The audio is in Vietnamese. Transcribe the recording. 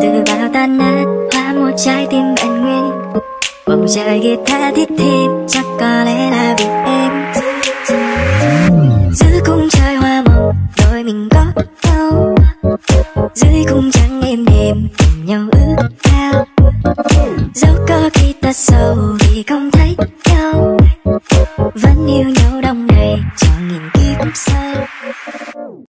từ bao tan nát, hóa một trái tim anh nguyên. Bầu trời guitar thiết thêm, chắc có lẽ là vì em. Giữa cung trời hoa màu, đôi mình có nhau. Dưới cung trắng êm đềm tìm nhau ước cao dẫu có khi ta sâu vì không thấy nhau. Vẫn yêu nhau đông đầy cho nghìn kiếp sau.